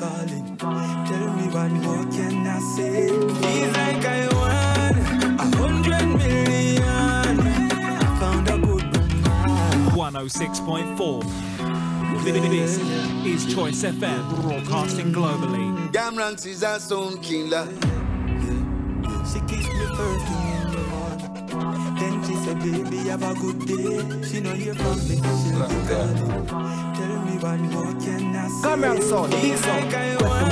calling. Tell me what more can I say? Feels like I won a hundred million. I found a good woman. 106.4. This is Choice FM, broadcasting globally. Gamranks is a sound killer. She kissed me first thing in the morning. Then she said, baby, have a good day. She know you're from me. She love you, darling. Tell me what can I say? Come here, son. Feels This like song. I won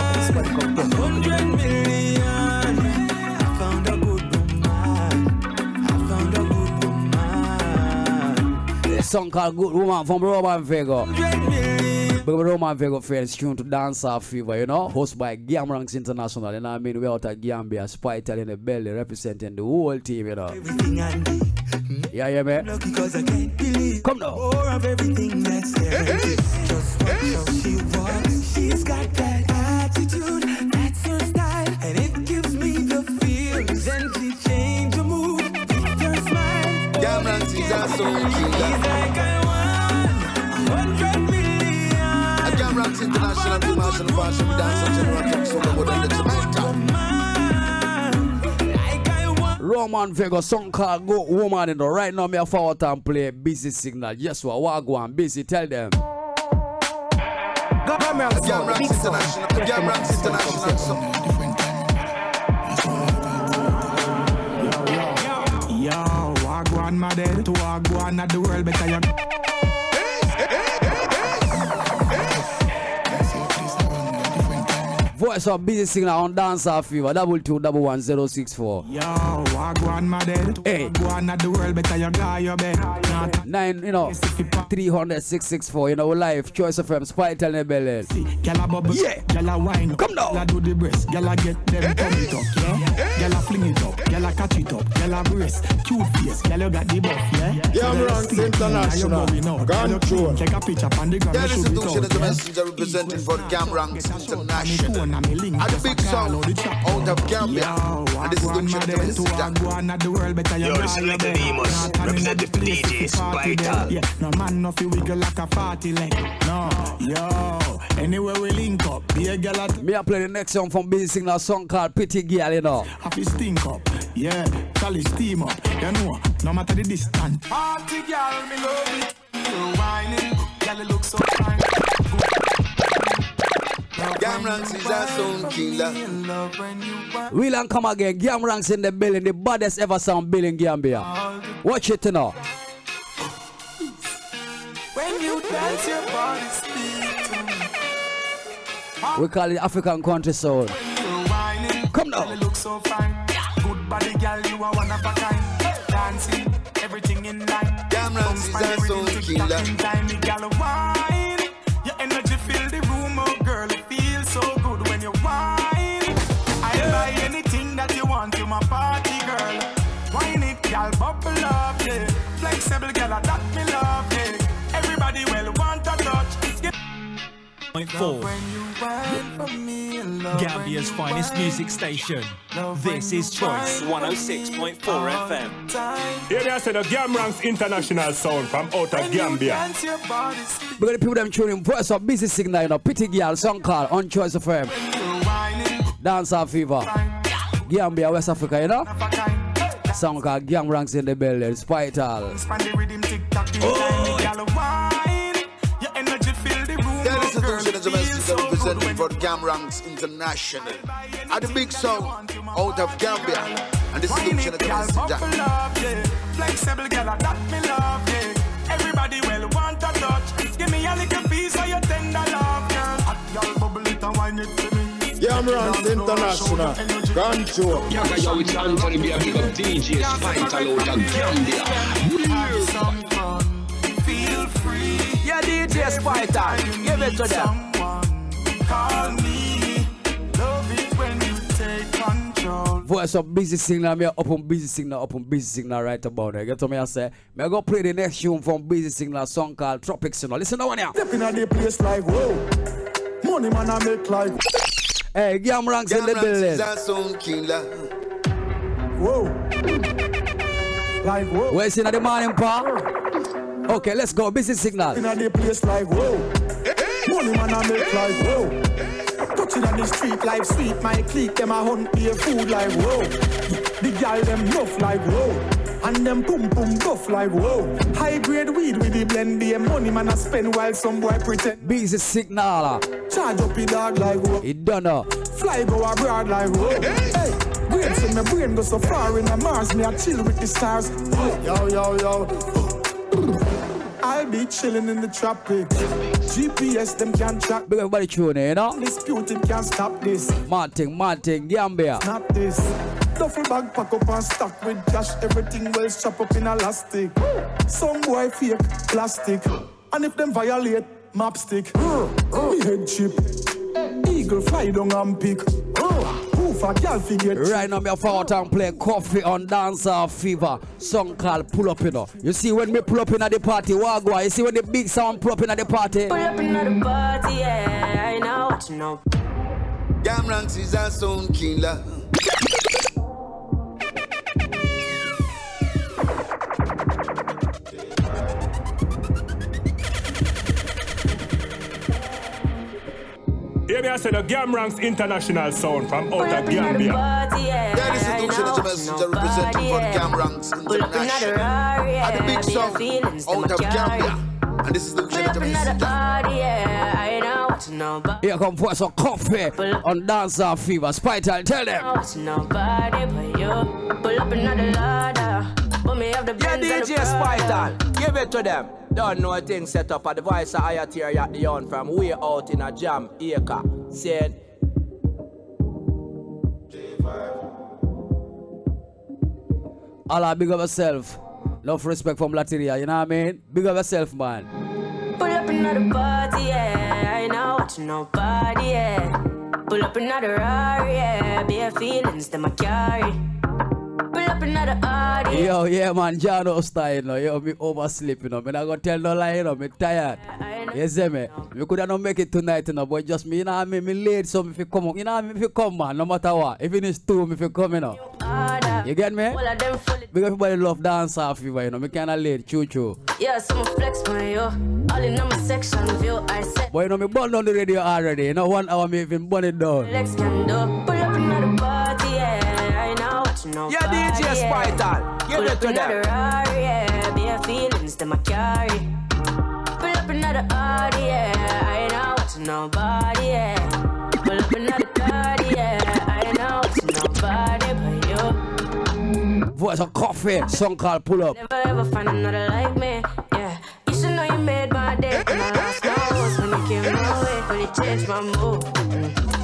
a hundred million. I found a good woman. I found a good woman. This song called Good Woman from Romain Virgo. Hundred million. Big Romain Virgo friends tune to Dancehall Fever, you know, hosted by Gamranks International. You know what I mean? We out at Gambia, Spy in the belly, representing the whole team, you know. Everything I need. Yeah, yeah, man. Lucky cause I can't believe Come now. More of everything that's there Just watch how she walks She's got that attitude That's her style And it gives me the feels And she change her mood With her smile Gamranks is a sound She's killer. like I won International Commercial Fashion Dance and General Truck Solo More than the Jamaica. I Romain Virgo song called Go Woman, you know. Right now, me a forward and play Busy Signal. Yes, what? What go on? Busy, tell them. Gamranks International. Gamranks International. So- Yo, Wagwan my dead to Wagwan at the world better you Voice of Busy Signal on Dancehall Fever, double two double one zero six four. Yo, my dead to Hey. Wagwan at the world better you guy your bed Nine, you know, 300 664, you know, live, Choice FM, Spytal the belly. Gyal a bubble, Yeah. gyal a wine Come now. gyal a do the breast, gyal a get them tummy it up, yeah. Gyal a fling it up, gyal a catch it up, gyal a breast, cute face, you got the buff, yeah. Yeah, Ranks let's International. now you going out, gyal you Control. Take a picture on the ground, Yeah, you this should is it Dushin out, as a yeah. messenger representing for Gamranks International. And And the big song out of Gambia. And this is Dushin as a messenger. Yo, listen to the Demus, representative for DJ Spytal. Yeah, no man no fi wiggle like a party leg. No, yo, anywhere we link up, be a girl at Me I play the next song from Busy Signal, song called Pretty Girl, you know. have to stink up. Yeah, Charlie steam up. You know, no matter the distance. Party girl, me love it. Gamranks is a sound killer. Will and come again, Gam ranks in the building, the baddest ever sound building Gambia. Watch it, know. When you dance, your body speak to me. We call it African country soul. Come now. look so fine. Good body, girl, you are one of a kind. Dancing, everything in line. Gamranks is a sound killer. 106.4. Gambia's finest music station. This is Choice 106.4 FM. Here they are saying the Gam Ranks International Sound from out of Gambia. We're going to people them tuning voice of busy signal, you know, Pretty Girl, song called on Choice FM. Dancehall Fever. Gambia, West Africa, you know? Song called Gam Ranks in the Building, Spytal. Oh so good representing when for you Gamranks International. And the big song out of Gambia. And this is Wine Dushin it, as a gal, messenger. bubble up. Flexible, gal, that me love, yeah. Everybody well want a touch. Give me a little piece of your tender love, girl. Hot gal, bubble it and wine it to me. Gamranks International. Control. Yaga yo, it's Anthony B. a big up DJ Spytal out of Gambia. Have some fun, feel free. Yeah, DJ Spytal, give it to them. Voice of Busy Signal, me up on Busy Signal, up on Busy Signal right about there. Get to me, I say, me I go play the next tune from Busy Signal, song called Tropics, you know. Listen to one here. Step in the place like whoa. Money man I make like Hey, Gam Ranks in the Gamranks is building. a sound killer. whoa. Like whoa. Where's in the morning, pa? Okay, let's go. Busy Signal. In the place like whoa. Money man I make like whoa. Watching on the street, life sweet. My clique, them a hunt be a food like whoa. The gal them rough like whoa. And them boom boom buff like whoa. High grade weed with the blend, be money man I spend while some boy pretend. Busy signal. Charge up the dog like whoa. It done up. Fly go abroad like whoa. Hey, brain so my brain go so far in the Mars. Me I chill with the stars. Yo yo yo. I'll be chilling in the tropics. GPS them can't track. Big everybody tune in, you know? Disputed can't stop this. Martin, Martin, Gambia. Not this. Duffel bag pack up and stock with cash. Everything well strap up in elastic. Some boy fake plastic. And if them violate, map stick. Me head chip. Eagle fly down and pick. Proof a gal Right now, me have out and play coffee on Dancehall Fever. Song called Pull Up, you know. You see when me pull up in at the party, Wagwa. You see when the big sound pull up in at the party. Pull up another party, yeah. I know what you know. Gamranks is a sound killer. Me, I said the Gamranks International sound from out of Gambia. party, yeah. Yeah, this is I Dukes know the messenger representing for yeah. Gamranks Pull International. Rari, yeah. And the big song out of. Gambia. And this is Dukes Pull the another messenger. party, yeah. I know what you know, but Here come for some coffee on Dancehall Fever. Spytal, tell I them. know what you know, body, but you pull up another ladder. But me have the Yeah, Benz DJ Prada. Spytal, give it to them. Don't know a thing set up at the voice of higher tier at the on from way out in a jam acre. Said, Allah, big up yourself. Love, respect from Latiria, you know what I mean? Big up yourself, man. Pull up another party, yeah. I know what you know, yeah. Pull up another Rari, yeah. Bare feelings, them I carry. Pull up another Audi. Yo, yeah, man, Jano style, you know. Yo, me oversleep, you know. Me not gonna tell no lie, you know. Me tired. You see eh, me? Me coulda not make it tonight, you know. But just me, you know I mean? Me late, so me fi come, you know what I mean? Me fi come, man. No matter what. Even it's two, me fi come, you know. You get me? All of them fully. Because everybody love Dancehall Fever, you know. Me kinda late, choo choo. Yeah, some flex my yo. All in my section view, I said. But you know, me burn down the radio already. You know, one hour me even burn it down. Lex can do. I know what you know. Yeah, DJ body, yeah. Spytal, give Pull it up to another them. Rari, yeah. Bare feelings, them I carry. Pull up another Audi, yeah. I ain't out you nobody, yeah. Pull up another party, yeah. I know what you know, body, but you Voice of coffee, song called Pull Up. never ever find another like me, yeah. You should know you made my day. When I lost my was when you came my way, but it changed my mood.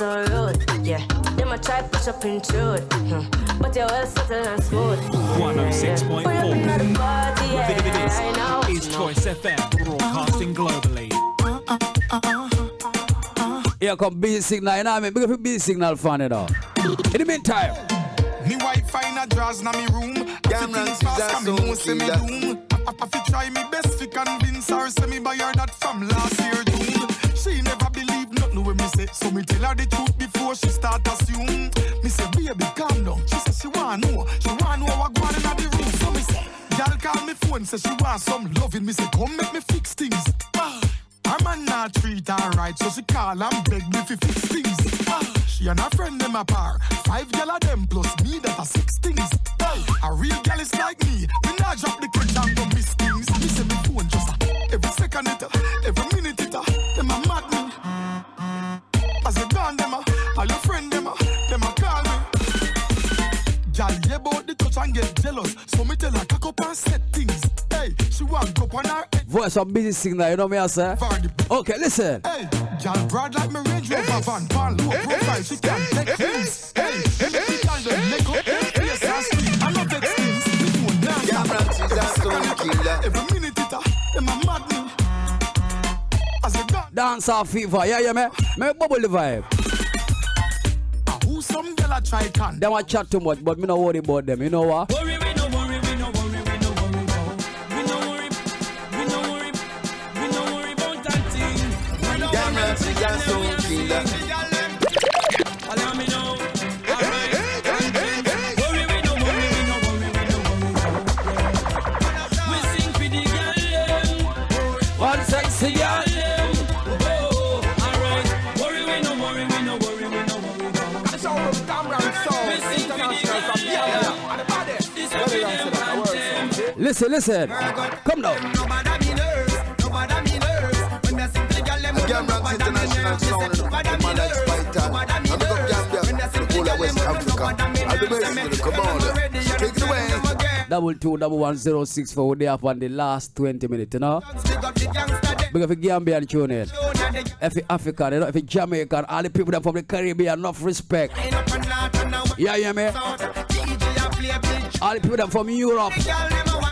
Oh, you're so rude, yeah. Then I try push up intrude, hmm. but you're well settled and smooth. Yeah, yeah, yeah. 106.4. Pull up another party, yeah. I know. This is Choice FM, broadcasting globally. Here come busy signal, you know what I mean? Big up your signal fan, you know. In the meantime, Me wife find a drawers na me room. Gamranks Everything fast, is a can me know sound me doom. I, I, I fi try me best fi convince her say me buy her that from last year June. She never nothing when me say, so me tell her the truth before she start assume. Me say, baby, calm down. She say she want know, she want know what going on in the room. So me say, girl call me phone, say she want some loving. Me say, come make me fix things. Ah. Her man not treat her right, so she call and beg me fi fix things. Ah, She and her friend them apart, five gal of them plus me that are six things. Hey, a real gal is like me, me not drop the the touch and get jealous, so me tell her cock up and set things. Hey, she want go on her head. voice of busy signal, you know me, I say? Okay, listen. Hey, gal broad like me Range Rover van, pan low profile, she can take things. Hey, me make the gal them make up them face and scream. I love vex things. Me phone dance. Gamranks is a sound killer. Every minute it a, them a mad me. As a gun, Dancehall Fever, yeah, yeah, me. Me bubble the vibe. Some gal a try can. Them a chat too much, but me no worry about them. You know what? Worry, listen, listen. Come now. Gamranks International Sound, the man like Spider. And big up Gambia, the whole of West Africa. All the best, to come on. Take it away. Double two, double one, zero six four. They have on the last 20 minutes, you know. Because if Gambian tune in, if you African, you know, if you Jamaican, all the people that from the Caribbean, enough respect. Yeah, yeah, me. All the people that from Europe,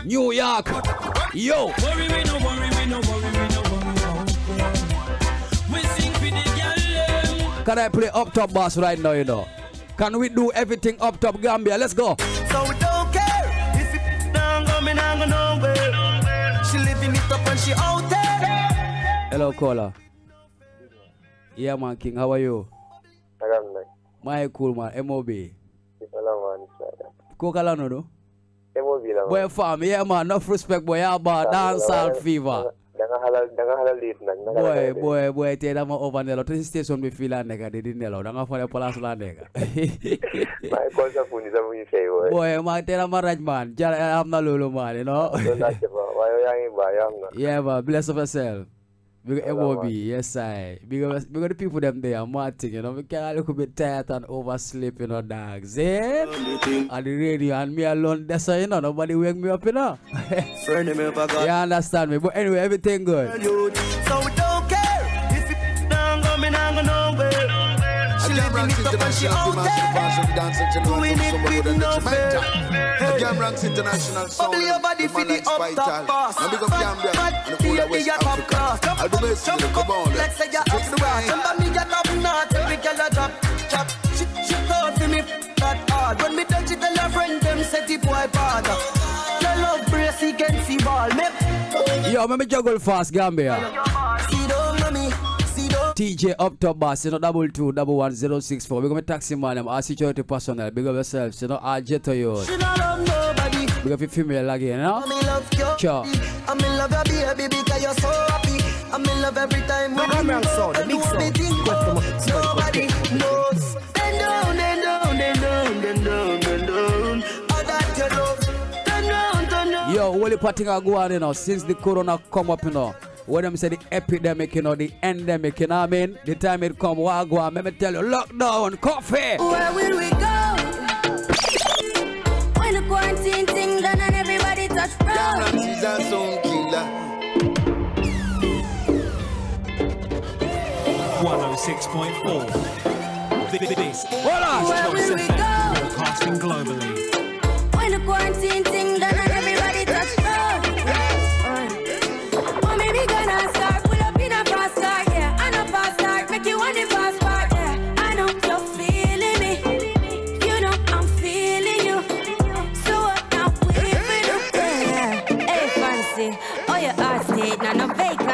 New York, yo. Worry we no worry we no worry we no worry. We sing for the girl. Eh. Can I play up top bass right now, you know? Can we do everything up top Gambia? Let's go. So we don't care if it down go me nowhere. She living it up and she out there. Hello, caller. Yeah, man, King, how are you? My cool, man. MOB. Kokala no no? Boy, fam, yeah, man. Enough respect, boy. Yeah, about dancehall fever. Boy, boy, boy, tey dama over nelo te station bi fii laa nekk di di nelaw da nga fa ne place laa nekk boy. Ma tey dama raj man. Am na loolu man you know. Yeah man bless of yourself Big MOB, yes I. Because because the people them there are Martin, you know, we can a little bit tired and oversleep, you know, dogs. Eh? On the radio and me alone, that's why you know nobody wake me up, you know. Friend me up, I got you understand me? But anyway, everything good. She living Gamranks it up and she International, out the master pass of there. dancing to the Doing it summer with road and no the fear. Jamaica. Gamranks International Sound, Bubble your body the for man the up Spital. top boss. And big up Gambia, Bad and the whole of baby, West you top Africa. class. Jump All the up, best, jump to come up. on. Let's say you Take up it class. away. Remember me, you top notch. Every girl a drop, chop. She, she thought for me that hard. Uh, when me touch it, tell her friend them set it boy bad. Your love brace against the ball. Me Yo, let me juggle fast, Gambia. TJ up top boss, you know, double two, double one, zero six four. We're gonna taxi man, them, our security personnel, big up yourselves, you know, our jet to you. She not love nobody. Big up your female again, you know? I'm in love you. Sure. I'm in love your baby because you're so happy. I'm in love every time when Come you on, go sound, the and big do sound. anything. Quest them up, somebody Nobody knows. Bend down, bend down, bend down, bend down, bend down. All that you love. Turn round, turn round. Yo, only parting are going, you know, since the corona come up, you know. When them say the epidemic, you know, the endemic, you know what I mean? The time it come, what go on, let me tell you, lockdown, coffee. Where will we go? When the quarantine thing done and everybody touch road. Gamranks is a sound killer. 106.4. Th- th- This on. is Where will we go? broadcasting globally.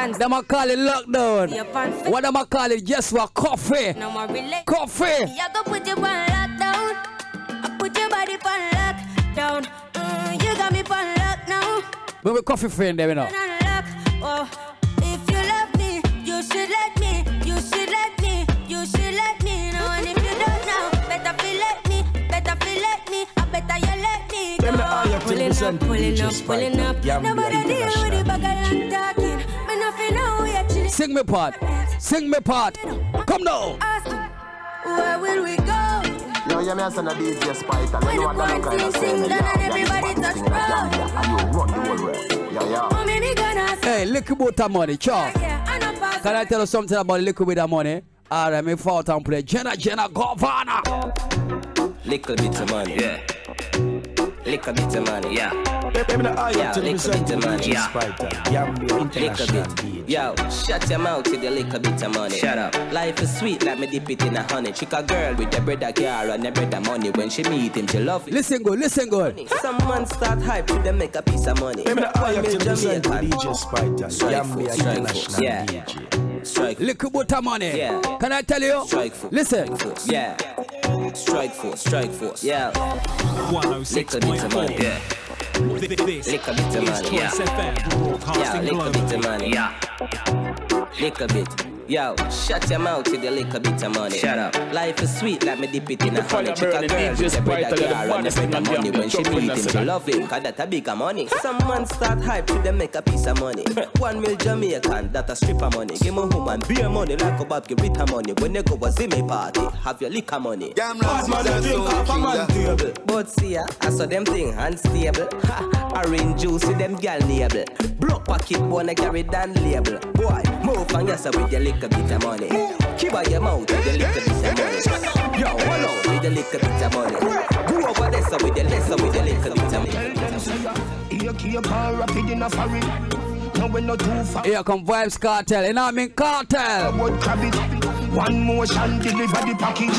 No vacancy. Them a call it lockdown. Your What them a call it? Just what coffee. no more relate. Coffee. Yeah, go put you on lockdown. I put your body on lockdown. Mm, you got me on lock now. When we coffee friend them, you know. Unlock. Oh, if you love me, you should let me. You should let me. You should let me know. And if you don't know, better feel let me. Better feel let me. I better you let me go. Them the Pulling up, pulling up, pulling up. Nobody deal with the International bag and talking. Me Sing me part. Sing me part. Come now. Where will we go? Yo, yeah, me a send a DJ Spider. When You know the what that kind of thing saying? everybody touch road. And you run the whole way. Yeah, yeah. Me me gonna Hey, little bit of money, chop. yeah, I know fast. Can I tell you something about a little bit of money? Alright, me fall out and play Jenna Jenna Governor. Little bit of money, yeah. Little bit of money, yeah. Them the higher Yeah, 10% little bit of money, yeah. Spider. Little International bit. Yo, shut your mouth with a little bit of money. Shut up. Life is sweet like me dip it in a honey. Chick a girl with a brother car and a brother money. When she meet him, she love it. Listen good, listen good. Some man start hype with them make a piece of money. Them the mil 10% Jamaican. DJ Spider. Gambia International yeah. DJ. Strike Little bit of money. Yeah. Can I tell you? Strike. Listen. yeah. Strike force, strike force, yeah. 106.4. Little bit of money, yeah. This Little bit of money, yeah. Yeah, broadcasting little bit of money, yeah. Little bit. Yo, shut your mouth with your little bit of money. Shut up. Life is sweet, let me dip it in a honey. fire Chick a burning girl there, with just a bright brother like the car and baddest a thing bit of money. When she jump in meet the him, she center. love him, cause that a bigger money. Some man start hype to them make a piece of money. One mil Jamaican, that a stripper money. Give my woman beer money like a Bob give Rita money. When they go a Zimmy party, have your liquor money. Damn right, man, that's so killer. But see ya, I saw them thing unstable. Ha, orange juice with them gal label. Block pocket wanna carry down label. Boy, move and yes with your little bit of money. Keep out your mouth with your little bit of money. Yo, hold on with your little bit of money. Go over there so with your lesser with your little bit of money. Here, here, car rapid in a furry. Now we're not too far. Here come Vybz Kartel. You know what I mean? Kartel. What crab it? One motion deliver the package.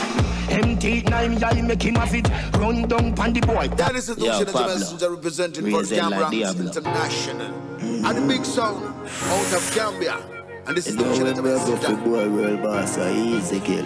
Empty nine yai make him have it. Run down pan the boy. That is the Yo, Lucian Pablo. messenger representing for Reason like Gamrang Diablo. International. And the big sound out of Gambia. And this is You know Lucian when we go for boy world boss, so easy kill.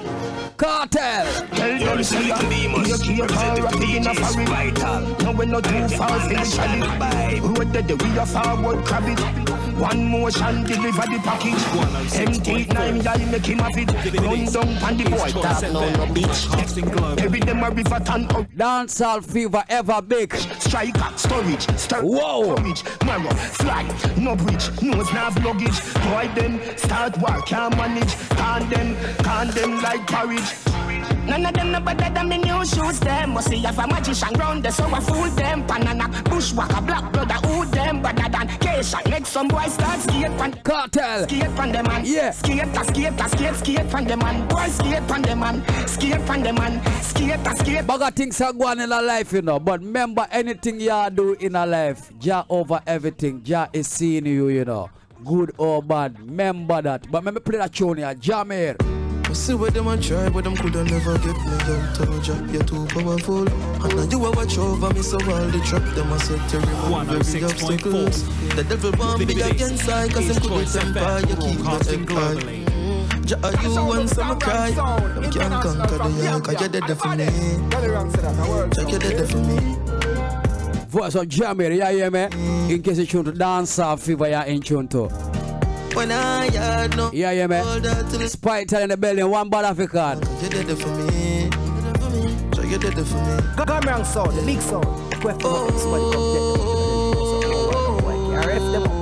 Kartel. Tell them say ya. Here, here, car rapid in a furry. Now we're not too far from the chally. Road that the we are forward crab it. One motion deliver the package. Empty nine yai make him have it. Run down pan the boy. Tap now no bitch. Every them a river turn up. Dancehall fever ever big. Striker, storage, stir, Whoa. courage, marrow, fly, no bridge, nose nav luggage. Boy them start work can't manage. Can them, can them like porridge. None of them no better than me new shoes them Must see have a magician round there so I fool them Banana, bushwhacker, black brother, who them better than Keisha Make some boys start skate pan Cartel Skate pan them man Yeah Skate, a skate, a skate, skate pan them man Boy skate pan them man Skate pan them man Skate, a skate Bugger things are going in a life, you know. But remember, anything you do in a life, Jah over everything. Jah is seeing you, you know. Good or bad. Remember that. But me play that tune here. Jahmiel. I see what them a try, but them coulda never get me down to Jah. You're too powerful, and now you a watch over me, so all the trap them a set to remove every 106.4. obstacles. The devil want me against I, cause them couldn't temper. You keep me head high. Jah, are you and some cry? Them can't conquer the young, cause you're dead for me. Jah, you're dead for me. Voice of Jahmiel, yeah, yeah, me. In case you tune to Dancehall fever, yeah, in tune to. When I had no Yeah, yeah, man. all that till Spite in the building, one bad African. you're dead for me. Jah, you're dead for me. Gamrang sound, the big sound. Question about this one, come get them. RF them up.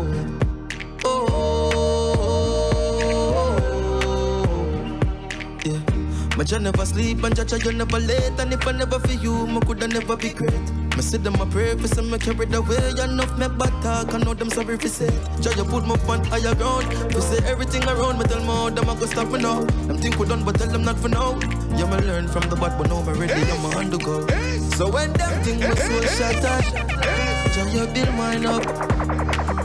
Yeah. My Jah never sleep and Jah you never late And if I never for you, me coulda never be great Me see them a pray for some me carry the way Enough. Me bad talk, I know them sorry for say Jah you put me on higher ground. You say everything around me tell me how them a go stop me now. Them think we done but tell them not for now. Yeah me learn from the bad but now me ready, I'm a go. So when them think my soul shattered Jah you build mine up.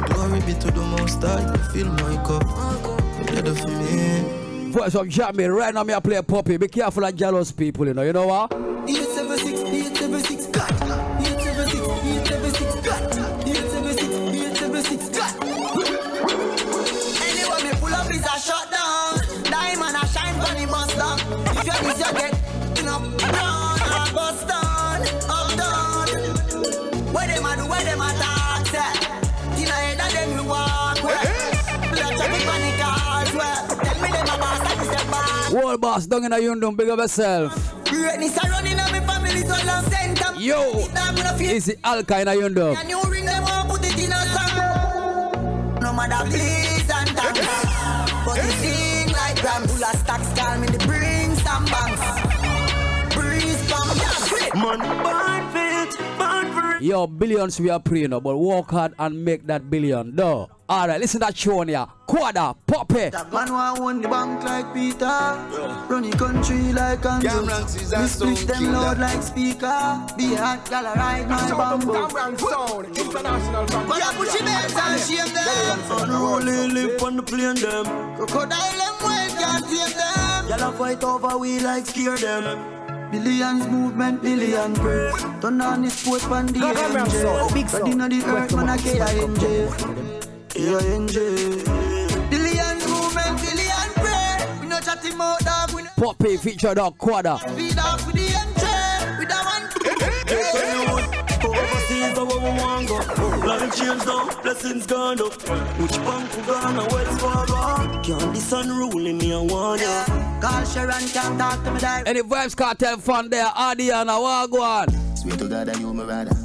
Glory be to the most high, fill my cup. You're there for me Voice of Jahmiel, right now me I play a puppy. Be careful of jealous people, you know. You know what? Step back. World boss down in a Yundum, big up yourself. Greatness a running on me family, so long center. Yo, Damn, me no feel is the Alka in a Yundum? And you ring them up, put it in a song. No matter please and thanks. But you sing like grams. Full of stacks, call me the bring some banks. Breeze from yeah. Man, Yo, billions we are praying, no, but work hard and make that billion. Though. Alright, listen to that tune here. Quada, Poppy. Man who own the bank like Peter Run the country like Andrew Gamrang season We sound split them killer. loud like speaker Be hot, gal a ride my bamboo Yeah, push your bells and shame them. Unruly live on the plane them Crocodile them well can't tame them. Gal a fight over we like scare them Billions movement, billion pray Turn on this sport pan the Gamrang sound, big MJ sound. Ready the earth, man a K-I-N-J K-I-N-J Billion movement, billion pray. We no chat him out, dog. We no Poppy featured on Quada. Things change now, blessings gone up. Which bank we gone and Wells Fargo? Can't this unruly me, I want ya. Call Sharon, can't talk to me like. Any vibes cartel fun there, Adiana Wagwan. Sweet to God, I you my rather.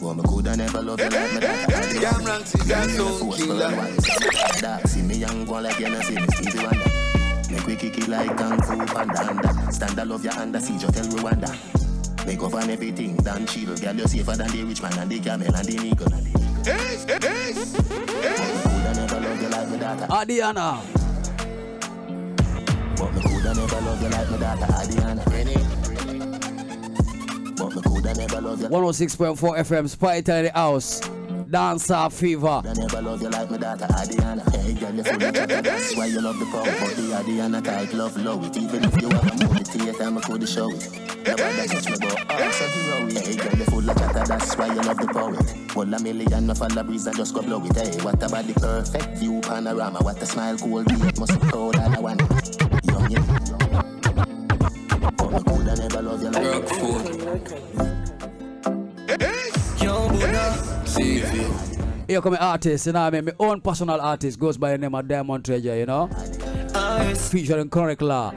Boy, me coulda never love you like me that. Damn rank, see that sound killer. Dark, see me young, go like you know, see me Stevie Wonder. Make we kick it like Kung Fu Panda. Anda. Stand I love your under, see just tell Rwanda. Make up on everything, damn chill. Girl, you're safer than the rich man and the camel and the eagle. Love. Adiana. But me coulda never love you like me daughter, Adiana. But me coulda never love you. 106.4 FM, in the house. Dancehall Fever. I never love you like daughter Adiana. Hey, girl, you full of that's why you love the power. But the Adiana type love low it. Even if you have a movie theater, I'm could show it. Nobody touch me, but oh, so hero it. Hey, girl, you full of chatter, that's why you love the poet. Well, a million, no follow breeze and just go blow it. Hey, what about the perfect view panorama? What a smile, cool beat, must be proud of the one. Young, yeah. But me coulda never love you like Yo, Buddha. See Here come an artist, you know what I mean? My own personal artist goes by the name of Diamond Treasure, you know? Featuring Chronic Law.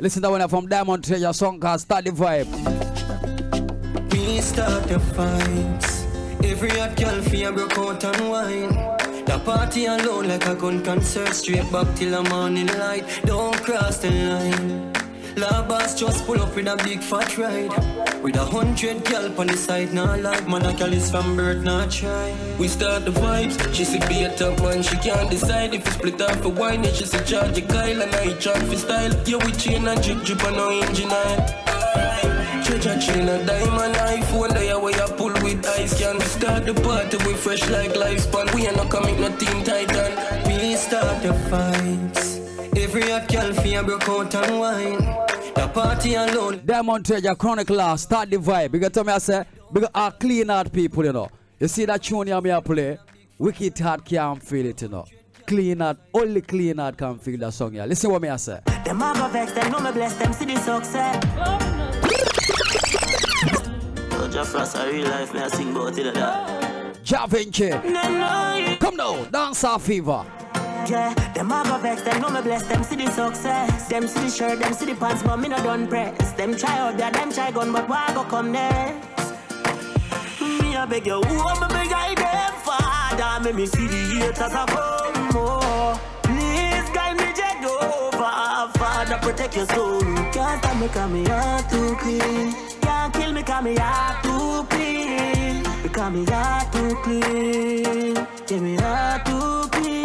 Listen to one from Diamond Treasure song called Start the Vibe. We start the fights. Every hot girl feel broke out and wine. The party alone like a gun concert. Straight back till the morning light. Don't cross the line. La boss just pull up in a big fat ride. With a hundred gal on the side, nah like man, a gal is from birth, nah try. We start the vibes, she say be a top man, she can't decide if you split off for wine, she say charge a Kyle and I charge for style. Yeah, we chain and drip drip and no engine oil. Treasure chain a diamond iPhone, there where you pull with ice can. We start the party, we fresh like lifespan. We ain't not commit no team titan. We start the fights. Every hot girl feel broke out and wine. The party alone. Diamond Treasure, Chronic Law, uh, Start the Vibe. Because tell me, I say, because our clean out people, you know. You see that tune here me I play? Wicked Heart can't feel it, you know. Clean out, only clean out can feel that song here. Listen what me I say. Them a go vex, them know me bless them, see the success. Oh, Jeff Ross, a real life, me I sing about it like that. Jah Vinci. Come now, Dancehall Fever. Yeah, them a go vex, them know me bless them, see the success. Them see the shirt, them see the pants, but me no done press. Them try out there, them try gun, but why go come next? Me a beg you, who me beg I them father, make me see the haters a come oh. more. Please guide me Jehovah, Father protect your soul. Can't stop me 'cause me heart too clean. Can't kill me 'cause me heart too clean. Because me heart too clean. Yeah, me heart too clean.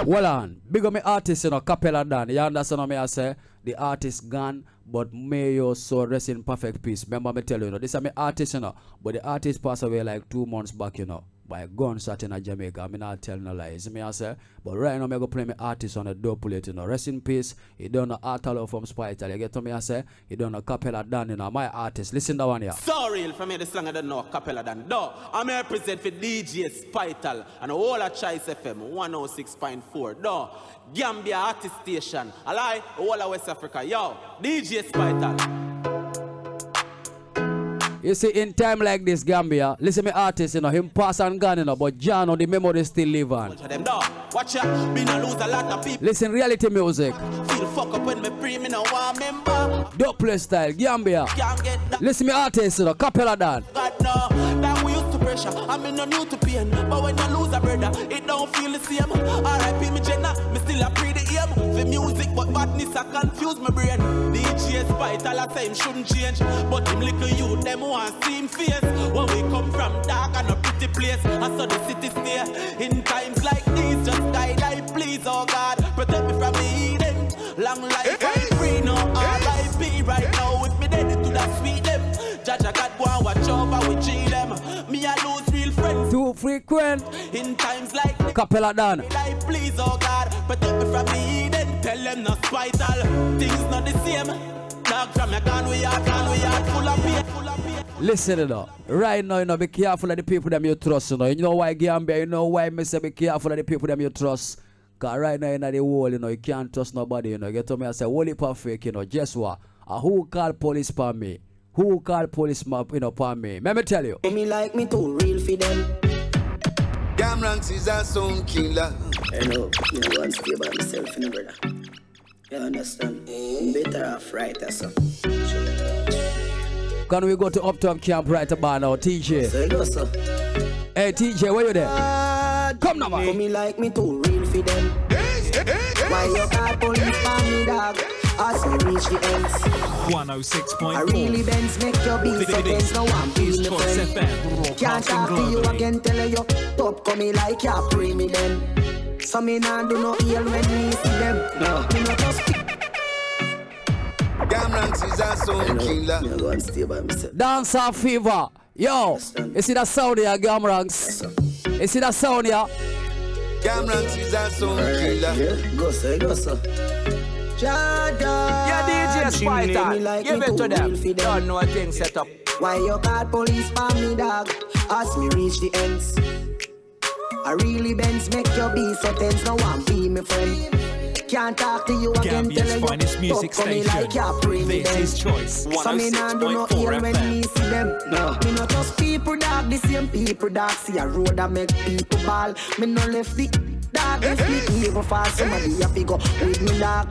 Well on, big up artist, you know, Capella Dan. You understand what me I say? The artist gone, but may your soul rest in perfect peace. Remember me tell you, you know, this is me artist, you know, but the artist passed away like two months back, you know, by gunshot in Jamaica. I mean, not tell no lies. Me I say, but right now me go play me artist on a dope plate, you know. Rest in peace. He done a Artalo from Spytal. You get to me I say? He done a Capella Dan, you know, my artist. Listen to one here. So real for me, the slang I don't know, Capella Dan. No, I'm here present for DJ Spytal and the whole of Choice FM 106.4. No, Gambia Artist Station. I lie, the of West Africa. Yo, DJ Spytal. You see, in time like this, Gambia, listen me artist, you know, him pass and gone, you know, but John, the memory still live on. Them no, watch out, been a lose a lot of people. Listen, reality music. Feel fuck up when me pre, me no want member. Dope play style, Gambia. Can't get that. Listen me artist, you know, Capella Dan. Pressure. I mean no new to pain, but when I lose a brother, it don't feel the same. R.I.P. me Jenna, me still a pre the aim. For music, but badness I confuse my brain. DJ Spite, all the time shouldn't change, but them little youth them want him face. When we come from dark and a pretty place, I saw the city stay. In times like these, just guide I please, oh God, protect me from the heathen. Long life Too. In times like this, Capella Dan. I please, oh God, protect me from the heathen. Tell them not Spytal, things not the same. Dog from your gun, we are gun, we are full of pain, full of pain. Listen, you know, right now, you know, be careful of the people that you trust, you know. You know why Gambia, you know why me say be careful of the people that you trust. Cause right now in the world, you know, you can't trust nobody, you know. Get to me, I say, holy perfect, you know, guess what? Uh, who called police for me? Who called police, ma- you know, for me? Let me tell you. Me like me too real for them. Gamranks is a sound killer. I know, me I want to stay by myself, you know, brother. You understand? I'm better off right or so. Can we go to Uptown Camp right about now, TJ? So you know, so. Hey, TJ, where you there? Come now, man. For me like me too real for them. Why you call police on me, dog? As me reach the ends. 106.4. I really bends make your beat so tense. No one feel me Choice friend. FM, Can't broadcasting talk to you globally. again, tell you top come like you pray me then. So me nah do no ill when me see them. No, me not just pick. Gamranks is a sound killer. Me go and stay by myself. Dancehall Fever. Yo, you see that sound here, Gamranks? You see that sound here? Gamranks is a sound killer. Yeah, go so, go so. Jada. Yeah, DJ She made me Spider. like Give it to too them. real for Don't know a thing set up. Why you call police for me, dog? Ask me reach the ends. I really bends make your be so tense. No one be me friend. Can't talk to you again, Gambia's tell you finest music talk to me station. like you pray me This then. is Choice So me nah do no 106.4 ill when FM. me see them. No, me not just people dog, the same people dog. See a road that make people ball. Me no left the dog, if me evil fall. Somebody have to go with me dog.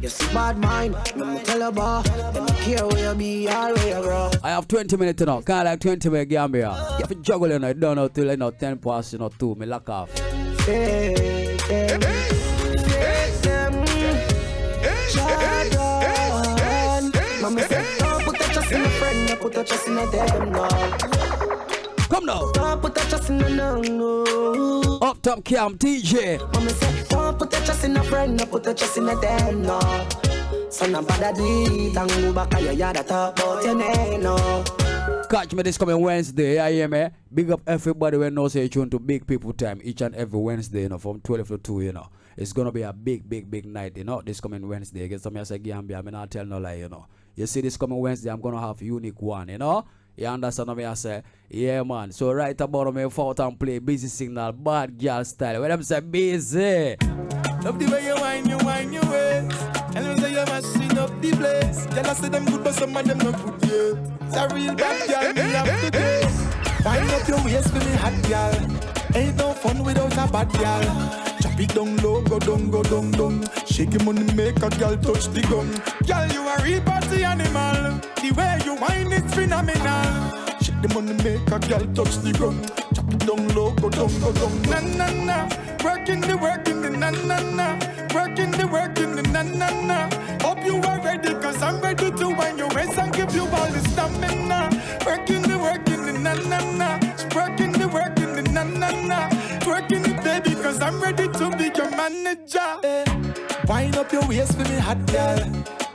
You see bad mind, me me tell you about. Them no care where you be or where you grow. I have 20 minutes now. Kind of like 20 minutes Gambia. You have to juggle, you know. It don't know till, you know, 10 past, you know, 2. Me lock off. Fake them, fake them. Mama said, don't put a trust in a friend, don't put a trust in a them, no. Come now. Don't put a trust in a no, no. Uptown Camp DJ. Mama said, don't put a trust in a friend, don't put a trust in a them, no. So now bad do and go back to your yard and talk about your name, no. Catch me this coming Wednesday, yeah, yeah, man. Big up everybody when no say tune to Big People Time each and every Wednesday, you know, from 12 to 2, you know. It's gonna be a big, big, big night, you know, this coming Wednesday. Get some say Gambia, I mean, I'll tell no lie, you know. You see, this coming Wednesday, I'm gonna have unique one, you know. You understand what I say? Yeah, man. So right about me, out and play busy signal, bad girl style. When I'm say busy. Love the way you whine, you whine your ways. And you say you're mashing up the place. Girl, I say them good, but some of them not good yet. It's a real bad girl, me have to do. Wind up your waist for me hot girl. Ain't no fun without a bad girl. Chop it down low, go down, go down, down. Shake your money, make a girl touch the gun. Girl, you a real party animal. The way you whine is phenomenal. Shake the money, make a girl touch the gun. Chop it down low, go down, go down. Na na na, working the work in the na na na, working the work in the na na na. Hope you are ready, cause I'm ready to wind your waist and give you all the stamina. Working the work in the na na na, working cause I'm ready to be your manager. Eh. Wind up your waist for me hot girl.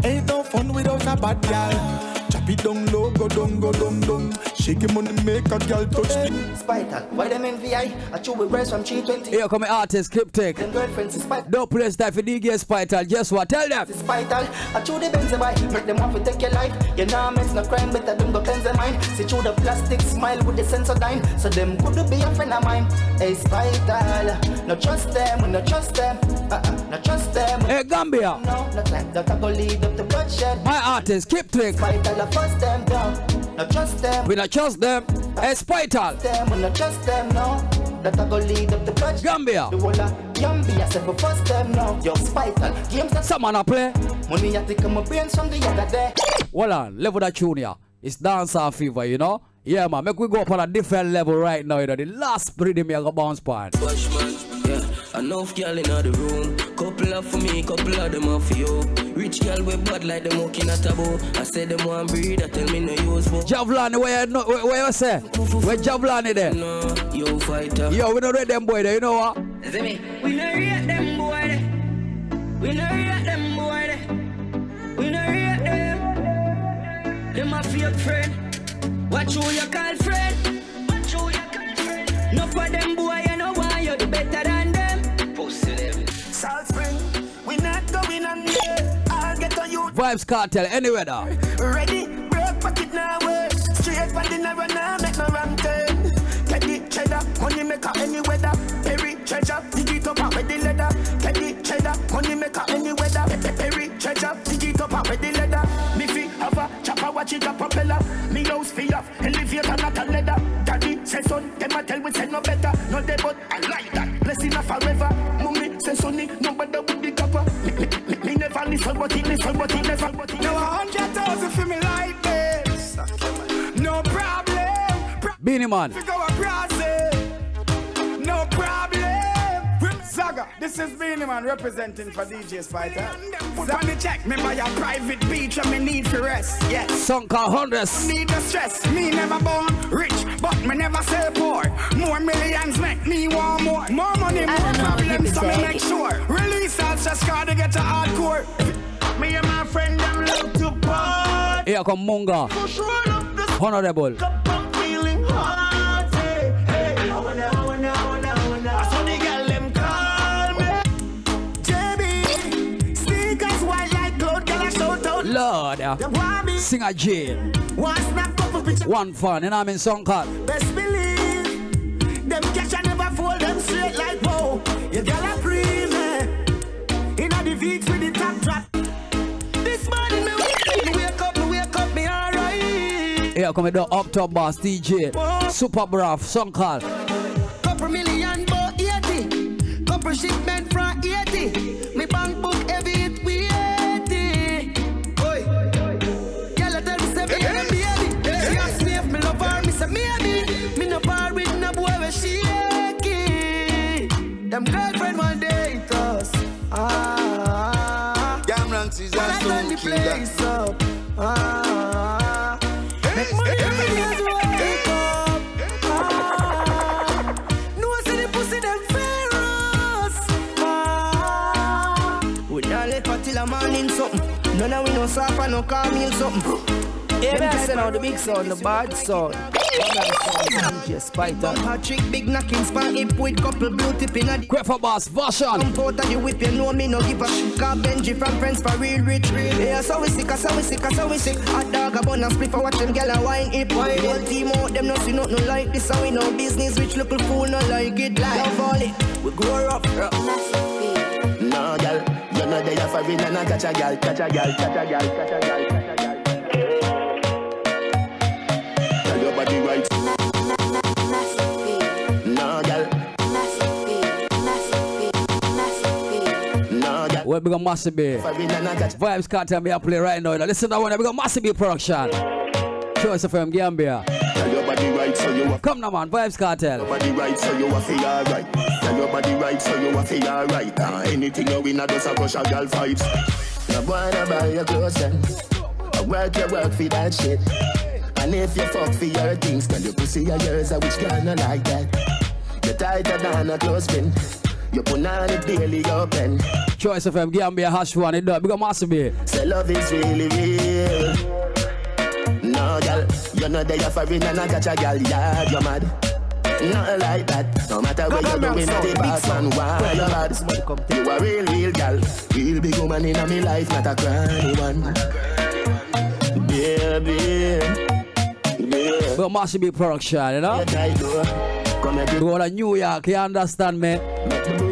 Ain't no fun without a bad girl. Chop it down low, go down, go down, down. Shake your money, make a girl touch the Spytal, why them NVI? I chew with breast from 320. Here come the artist, Cryptic. Them girlfriends is Spytal. Don't place that for DJ Spytal. guess what? Tell them. Spytal, I chew the Benz boy, make them want to take your life. You know, it's no crime, better them go cleanse their mind. See through the plastic smile with the sense of dine. So them could be a friend of mine. Hey, Spytal, no trust them, we no trust them. Uh-uh, no trust them. Hey, Gambia. No, no time, that I go lead up to bloodshed. My artist, Cryptic. Spytal, I first them down. No trust them. We not trust them. Hey, Spytal. Them, we no trust them, no. That I go lead up to bloodshed. Gambia. The whole of Gambia said, but first them now. Yo, Spytal, games that Someone a play. money I take my brains from the other day. Hold on, level that tune here. It's Dancehall Fever, you know? Yeah, man. Make we go up on a different level right now, you know. The last rhythm here go bounce part. Bushman, yeah. Enough girl in the room. Couple of for me, couple of them are for you. Rich girl with bad like them walking at a bow. I say them want breed, I tell me no use for. Javlani, where you, know, where, where you say? Where Javlani there? No, yo fighter. Yo, we don't read them boy there, you know what? See me? We no rate them boy there. We no rate them boy there. We no rate them. Them a fake friend. Watch who you call friend. Watch who you call friend. No for them boy, Vybz Kartel, anywhere there. ready. Break now, work. Straight for the narrow now, make no wrong turn. The cheddar, money maker any weather. Treasure, dig it up out with the leather. The cheddar, money maker any weather. Treasure, dig it up out with the leather. Me fi have a chopper, watch it a propeller. Me fi off, elevator not a leather. Daddy say son, them a tell we say no better. No listen, but it listen, but it listen, but it Now a hundred thousand for me like this. No problem. Beenie Man. We go a No problem. Zaga, this is Beenie Man representing for DJ Spider. Put on the check, me buy a private beach and me need for rest. Yes. Song called Hundreds. Need the stress. Me never born rich, but me never say poor. More millions make me want more. More money, more problems, so me make sure. Release that stress card to get to hardcore. Me and my friend them love to party. Here come Munga. Honorable. Lord. Sing a J. One snap couple picture. One fun. And I'm in song called. Best believe them cash I never fold them straight like Here come the up top boss DJ. Super Brav. Song called. Couple million for 80 Couple shipment from 80 Me bank book heavy it we 80 Oi. Girl I tell me say me and baby. She ask me if me love her Me say maybe Me no par with no boy where she shaky Them girlfriend one day it us. Ah. Gam Ranks is When I turn the place up. Ah till a morning something. None of we no and no call meal something. Yeah, man, send out the big sound, the bad sound. DJ Spytal. Patrick big knocking spot hip with couple blue tip in a Quick for boss, version. Come out of the whip, you know me no give a shit. Call Benji from friends for real rich. Yeah, so we sick, so we sick, so we sick. Hot dog a bun and split for watch them gyal a wine hip. Whole team out, them no see nothing like this. So we no business, rich little fool no like it. Love all it, we grow up. No, girl, you know they are foreign and I catch a girl, catch a girl, catch a girl, catch a girl, No, girl. Where we got Massive B. Vybz Kartel me a play right now. Listen to that one. We got Massive B production. Choice FM Gambia. Tell your body right so Come now man, Vybz Kartel. Your body right so you a feel alright. Tell your body right so you a feel alright. Uh, anything you win, I just a crush a girl vibes. No boy no buy your clothes. I work your work for that shit. And if you fuck for your things, tell your pussy are yours, I which girl no like that. You tighter than a clothespin. You put on it daily open. Choice FM Gambia hash one it up. We got Massive B. Say love is really real. No, girl, you know they are foreign and I catch a girl, yeah, you're mad. Nothing like that. No matter what you're doing, the boss man, why you're mad? You a real, real girl. Real big woman in my life, not a cranny one. Baby, We got Massive B production, you know? We go to New York, you understand me?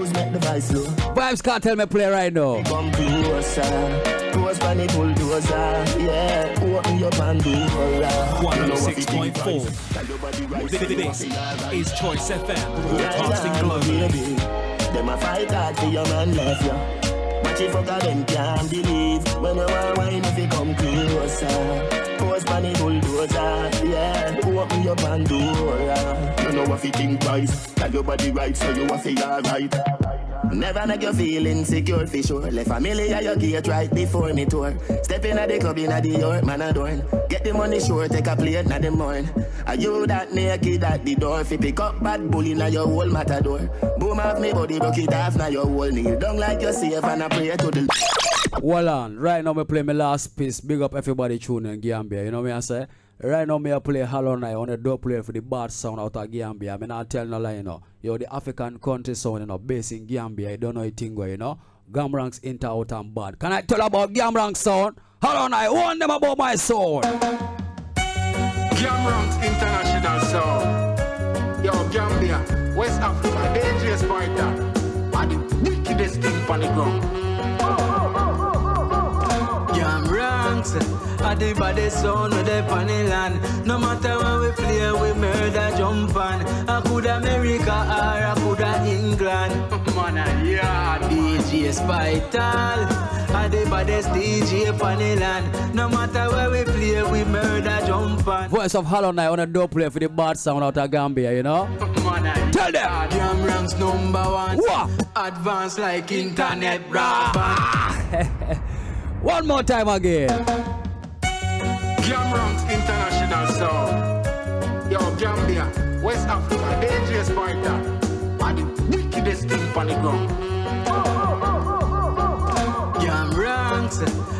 Vybz Kartel me play right now. Come closer. Close by the bulldozer, yeah. Open your Pandora. 106.4. This is Choice FM, broadcasting globally. Them a fight hard for your man left you. But if fucker them can't believe when you are wine if you come closer. Pose by the bulldozer, yeah. Open your Pandora. You know what you think twice. Tell your body right so you a feel alright. Never make you feel insecure for sure. Left family at your gate right before me tour. Step in at the club in at the York, man adorn. Get the money sure, take a plate na the morn. Are you that naked at the door? Fi pick up bad bully na your whole matador. Boom off me body, broke it off na your whole kneel. Down like you safe and I pray to the Hold on. Right now, me play my last piece. Big up everybody tuning in Gambia. You know what I say? Right now, me I play Hollow Night on the door play for the bad sound out of Gambia. Me not tell no lie, you know. Yo, the African country sound, you know, based in Gambia. I don't know it thing, you know. Gam Ranks inter out and bad. Can I tell about Gam Ranks sound? Hollow Night, warn them about my sound. Gam Ranks International Sound. Yo, Gambia, West Africa, dangerous fighter. Are the wickedest thing on the ground. Ranks, I the baddest sound with the funny land. No matter when we play, we murder jump on. I could America or I could England. Man, yeah, DJ Spytal. I the baddest DJ the land. No matter where we play, we murder jump on. Voice of Hollow Knight on a dope play for the bad sound out of Gambia, you know? Tell them. Gam Ranks number one. What? Advanced like internet broadband. One more time again. Jam International Sound. Yo, Gambia, West Africa, dangerous fighter. And the wickedest thing on the ground.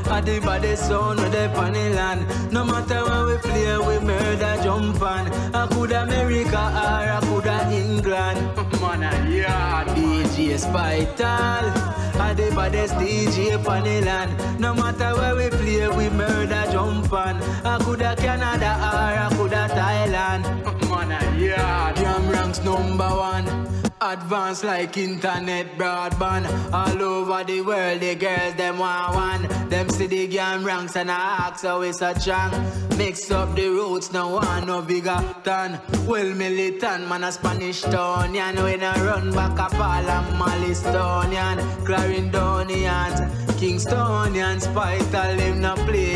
Are the baddest sound of the funny land. No matter where we play, we murder jump on. I could America or I could England. Man, yeah, DJ Spytal. Are the baddest DJ the land. No matter where we play, we murder jump on. I could Canada or I could Thailand. Man, yeah, Gam Ranks number one. Advanced like internet broadband. All over the world the girls them want one. Them see the Gam Ranks and I ask how it's a strong Mix up the roots no one no bigger than Well militant man a Spanish Tonian. When I run back a Paul and Malistonian Clarendonians Kingstonian Spytal him no play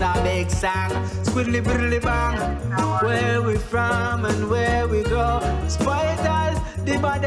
unless a big song. Squiddly biddly bang. Where we from and where we go. Spytal the body